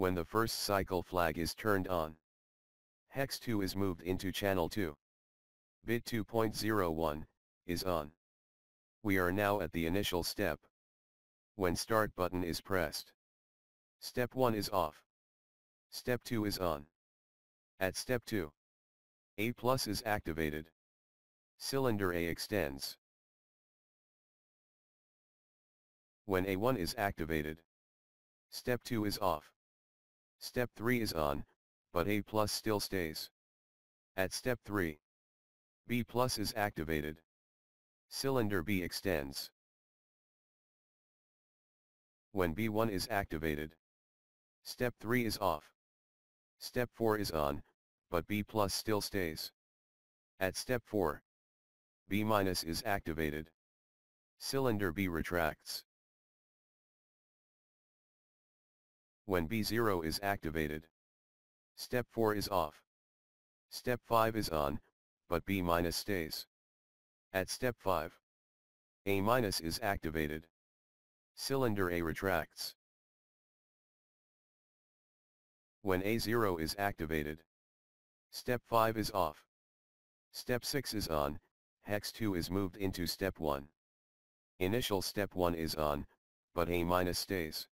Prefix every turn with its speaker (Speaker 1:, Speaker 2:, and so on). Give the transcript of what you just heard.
Speaker 1: when the first cycle flag is turned on. Hex 2 is moved into channel 2. Bit 2.01, is on. We are now at the initial step. When start button is pressed. Step 1 is off. Step 2 is on. At step 2. A plus is activated. Cylinder A extends. When A1 is activated. Step 2 is off. Step 3 is on, but A plus still stays. At step 3. B plus is activated. Cylinder B extends. When B1 is activated. Step 3 is off. Step 4 is on, but B plus still stays. At step 4. B minus is activated. Cylinder B retracts. When B0 is activated. Step 4 is off. Step 5 is on, but B stays. At step 5. A is activated. Cylinder A retracts. When A0 is activated. Step 5 is off. Step 6 is on, hex 2 is moved into step 1. Initial step 1 is on, but A stays.